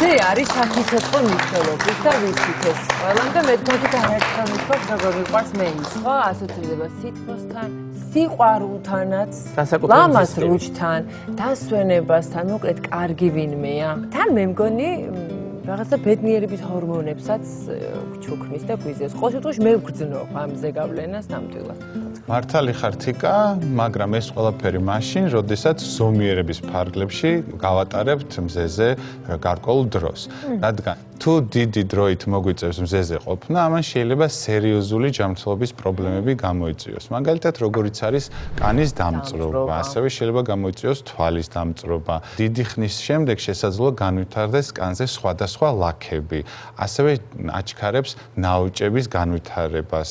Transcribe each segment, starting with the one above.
მზე არის საფიცოცხლო მნიშვნელობის და ვიცით ეს ყველამდე მე თქვით და ერთხელ მithქვათ როგორ მიყვარს მე ის ხო ასოცირდება სიტყვასთან სიყვარულთანაც ლამას რუჩთან დასვენებასთან მოკლედ კარგი ვინმეა. თან მე მგონი რაღაცა ბედნიერების ჰორმონებსაც გჩუქნის და გვიზეს. ყოველ შემთხვევაში მე ვგრძნო ამზე გავლენას ნამდვილად. მართალი ხარ თიკა, მაგრამ ეს ყველაფერი მაშინ, როდესაც ზომიერების ფარგლებში გავატარებთ მზეზე გარკვეულ დროს. რადგან თუ დიდი დროით მოგვიწევს მზეზე ყოფნა, ამან შეიძლება სერიოზული ჯანმრთელობის პრობლემები გამოიწვიოს. მაგალითად, როგორიც არის კანის დამწრობა, ასევე შეიძლება გამოიწვიოს თვალის დამწრობა. დიდი ხნის შემდეგ შესაძლოა განვითარდეს კანზე სხვადასხვა სხვა ლაქები, ასევე აჩქარებს ნაოჭების განვითარებას,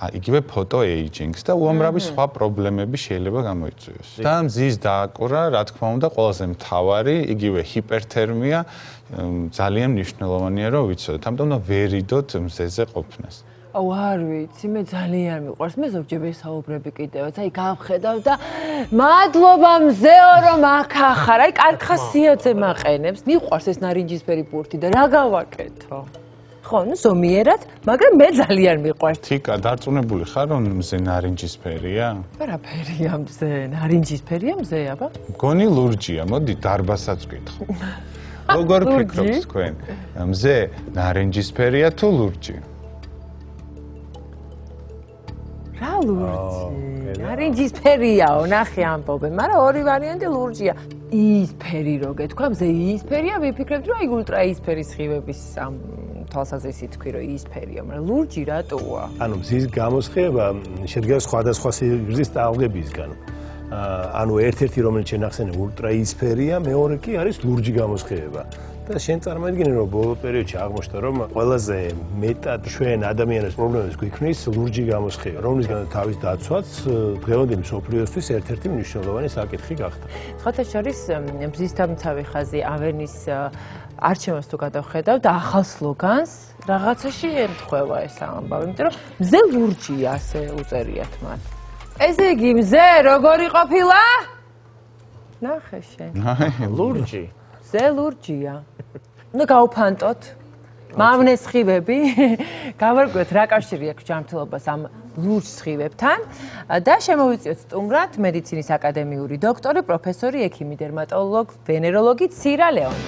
იგივე ფოტოეიჯინგს და უამრავი სხვა პრობლემები შეიძლება გამოიწვიოს. და მზის დააკვრა, რა თქმა უნდა, ყველაზე მთავარი, იგივე ჰიპერთერმია ძალიან მნიშვნელოვანია, რომ ვიცოდეთ. ამიტომ უნდა ვერიდოთ მზეზე ყოფნას. აუ არ ვიცი, მე ძალიან მიყვარს. მე ზოგჯერ ვესაუბრები კიდევაც. აი გავხედავ და მადლობა მზეო რომ აქ ახარ. აი კარგ ხასიათზე მაყენებს. მიყვარს ეს ნარინჯისფერი ბურთი და რა გავაკეთო? ხო, ну ზომიერად, მაგრამ მე ძალიან მიყვარს. თიკა, დარწმუნებული ხარ რომ მზე ნარინჯისფერია? ვერაფერია მზე, ნარინჯისფერია მზე, აბა? მგონი ლურჯია, მოდი დარბასაც ვკითხო. როგორ ფიქრობთ თქვენ? მზე ნარინჯისფერია თუ ლურჯია? რა ლურჯი? ნარინჯის ფერიაო, ნახე ამბობენ, მაგრამ ორი ვარიანტი ლურჯია. ის ფერი რო გეთქვა, მზე ის ფერია, ვიფიქრებთ, რომ აი ულტრა ის ფერის ხივების ამ თვალსაზრისით თქვი, რომ ის ფერია, მაგრამ ლურჯი რატოა? ანუ მზის გამოსხება შედგება სხვადასხვა სიგრძის ტალღებისგან. ანუ ერთ-ერთი რომელიც შენახსენე ულტრა ის ფერია, მეორე კი არის ლურჯი გამოსხება. და შენ წარმოიდგინე რომ ბოლო პერიოდში აღმოჩნდა რომ ყველაზე მეტად ჩვენ ადამიანებს პრობლემებს გვიქმნის ლურჯი გამოსხება რომლისგან თავის დაცვაც დღევანდელი სოფლიოსთვის ერთ-ერთი მნიშვნელოვანი საკითხი გახდა. სხვათა შორის მზისთამცავი ხაზი ავენის არჩევანს თუ გადავხედავ და ახალ სლოგანს რაღაცაში ემთხვევა ეს ამბავი, იმიტომ რომ მზე ლურჯია ასე უწერიათ მათ. ესე იგი მზე როგორი ყოფილა? ნახე შენ. აი ლურჯი. მზე ლურჯია. ну გაუფანტოთ მავნეს ხივები გავარკვევთ რა კავშირი აქვს ჯანმრთელობას ამ ლურჯ ხივებთან და შემოვიწიოთ სტუმრად მედიცინის აკადემიური დოქტორი პროფესორი ექიმი დერმატოლოგ ვენეროლოგი ცირა ლეონი.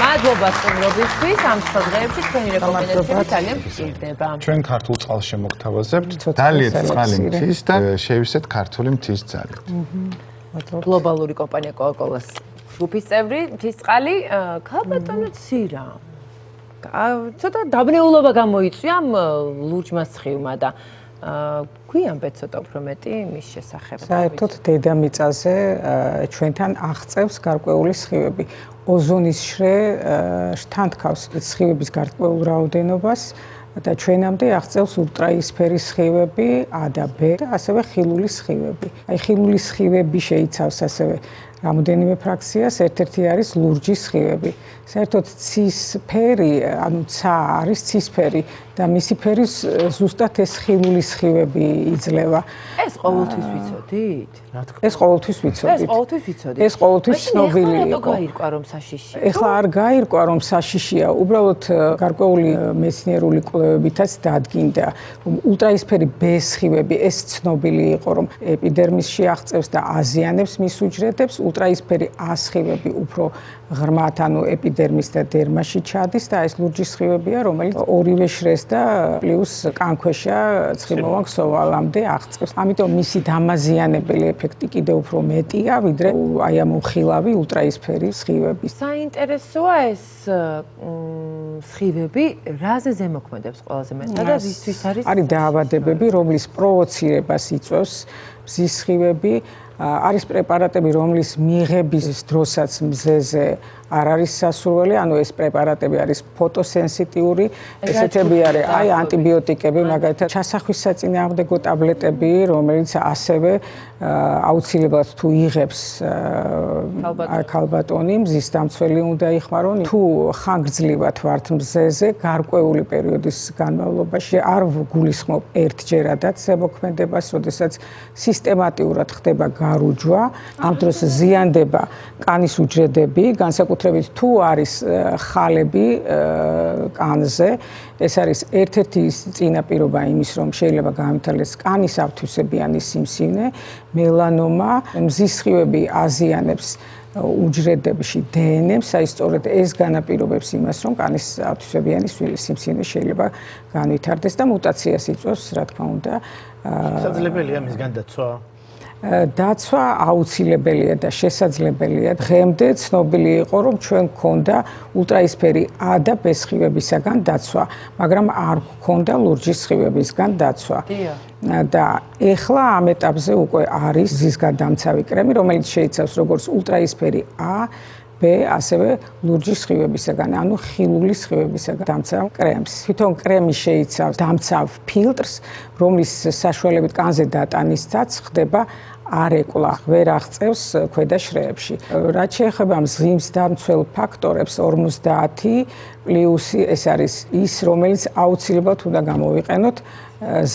მადლობა სტუმრობისთვის. ამ დღეებში თქვენი რეკომენდაციები ძალიან მჭირდება ჩვენ ქართულ წყალს შემოგთავაზებთ. დალიეთ წყალი მთის და შევისეთ ქართული მთის ძალი მადლობა გლობალური კომპანია კოკაკოლას ჯგუფის წევრი მთისწყალი ქალბატონო ცირა ცოტა დაბნეულობა გამოიწვია ამ ლურჯმა სხივმა და გვიანბეთ ცოტა უფრო მეტი მის შესახებ. საერთოდ დედამიწაზე ჩვენთან აღწევს გარკვეული სხივები. ოზონის შრე შთანთქავს სხივების გარკვეულ რაოდენობას და ჩვენამდე აღწევს ულტრაისფერის სხივები A და B და ასევე ხილული სხივები. აი ხილული სხივები შეიცავს ასევე რამოდენიმე ფრაქციას, ერთ-ერთი არის ლურჯი სხივები. საერთოდ ცისფერი, ანუ ცა არის ცისფერი და მისი ფერი ზუსტად ეს ხილული სხივები იძლევა. ეს ყოველთვის ვიცოდით? რა თქმა უნდა. ეს ყოველთვის ვიცოდით. ეს ყოველთვის ვიცოდით. ეს ყოველთვის ცნობილი იყო. ეხლა გაირკვა რომ საშიშია. ეხლა არ გაირკვა რომ საშიშია, უბრალოდ გარკვეული მეცნიერული კვლევებითაც დადგინდა. ულტრაისფერი B სხივები ეს ცნობილი იყო რომ ეპიდერმისში აღწევს და აზიანებს მის უჯრედებს, ულტრაისფერი A სხივები უფრო ღრმად ანუ ეპიდერმის და დერმაში ჩადის და ეს ლურჯი სხივებია რომელიც ორივე შრეს და პლუს კანქვეშა ცხიმოვან ქსოვალამდე აღწევს. ამიტომ მისი დამაზიანებელი ეფექტი კიდევ უფრო მეტია, ვიდრე აი ამ უხილავი ულტრაისფერი სხივების. საინტერესოა ეს სხივები, რაზე ზემოქმედებს ყველაზე მეტად და ვისთვის არის? არის დაავადებები, რომლის პროვოცირებას იწვევს მზის სხივები. არის პრეპარატები, რომლის მიღების დროსაც მზეზე არ არის სასურველი, ანუ ეს პრეპარატები არის ფოტოსენსიტიური, ესეთები არის აი ანტიბიოტიკები, მაგალითად ჩასახვის საწინააღმდეგო ტაბლეტები, რომელიც ასევე აუცილებლად თუ იღებს ქალბატონი, მზის დამცველი უნდა იხმარონ, თუ ხანგრძლივად ვართ მზეზე გარკვეული პერიოდის განმავლობაში არ გულისხმობ ერთჯერადაც ზემოქმედებას, როდესაც სისტემატიურად ხდება გარუჯვა, ამ დროს ზიანდება კანის უჯრედები, განსაკუთრებით თუ არის ხალები კანზე, ეს არის ერთ-ერთი წინაპირობა იმის, რომ შეიძლება გაამართლდეს კანის აფთვისებიანი სიმსივნე, მელანომა, მზის სხივები აზიანებს უჯრედებში დნმ-ს, აი სწორედ ეს განაპირობებს იმას, რომ კანის ათვისებიანი სიმსივნე შეიძლება განვითარდეს და მუტაციას იწვევს, რა თქმა უნდა. შესაძლებელია მისგან დაცვა? დაცვა აუცილებელია და შესაძლებელია. დღემდე ცნობილი იყო, რომ ჩვენ გქონდა ультраისფერი A და B სხივებისაგან დაცვა, მაგრამ არ გქონდა ლურჯის სხივებისგან დაცვა. და ეხლა ამ ეტაპზე უკვე არის ზის გადამცავი კრემი, რომელიც შეიცავს როგორც ультраისფერი A B ასევე ლურჯი სხივებისაგან, ანუ ხილული სხივებისაგან დამცავ კრემს. თვითონ კრემი შეიცავს დამცავ ფილტრს, რომლის საშუალებით კანზე დატანისაც ხდება არეკლა, ვერ აღწევს ქვედა შრეებში. რაც შეეხება მზიმს დამცველ ფაქტორებს 50 პლუსი ეს არის ის, რომელიც აუცილებლად უნდა გამოვიყენოთ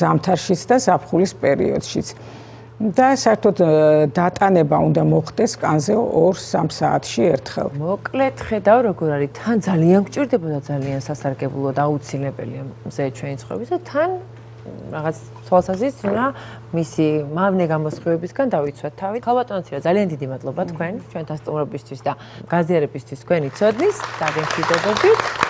ზამთარშიც და ზაფხულის პერიოდშიც. და საერთოდ დატანება უნდა მოხდეს კანზე 2-3 საათში ერთხელ. მოკლედ ხედავ როგორ არის, თან ძალიან გჭირდებოდა ძალიან სასარგებლო და აუცილებელია მზე ჩვენი ცხოვრების და თან რაღაც თვალსაზრისით რა მისი მავნე გამოსხივებისგან დავიცვათ თავი. ხალბატონცია ძალიან დიდი მადლობა თქვენ ჩვენთან სტუმრობისთვის და გაზიარებისთვის თქვენი ცოდნის და გემშვიდობებით.